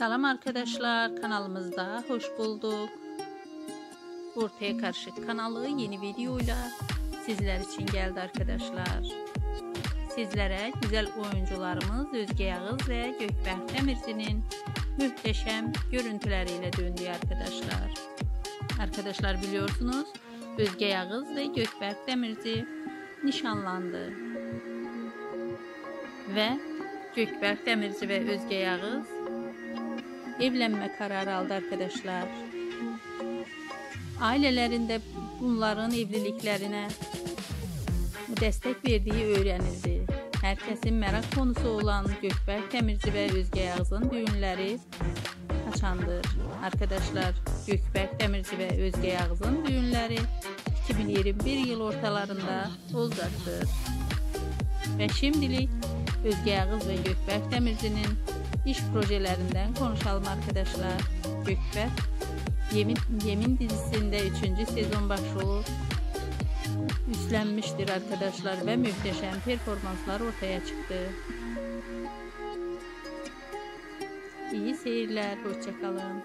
Selam arkadaşlar kanalımızda hoş bulduk. Ortaya Karışık kanalı yeni videoyla sizler için geldi arkadaşlar. Sizlere güzel oyuncularımız Özge Yağız ve Gökberk Demirci'nin muhteşem görüntüleriyle döndü arkadaşlar. Arkadaşlar biliyorsunuz Özge Yağız ve Gökberk Demirci nişanlandı. Ve Gökberk Demirci ve Özge Yağız evlənmə qərarı aldı arkadaşlar. Ailələrində bunların evliliklərinə dəstək verdiyi öyrənildi. Hər kəsin maraq konusu olan Gökbər Təmirci və Özgə Yağızın düyünləri açandır. Arkadaşlar, Gökbər Təmirci və Özgə Yağızın düyünləri 2021 il ortalarında olacaqdır. Və şimdilik Özgə Yağız və Gökbər Təmircinin iş projelerinden konuşalım arkadaşlar. Gökberk Yemin, Yemin dizisinde 3. sezon başrolü üstlenmiştir arkadaşlar ve muhteşem performanslar ortaya çıktı. İyi seyirler, hoşçakalın.